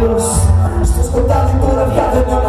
Dios. ascoltato in una via del mio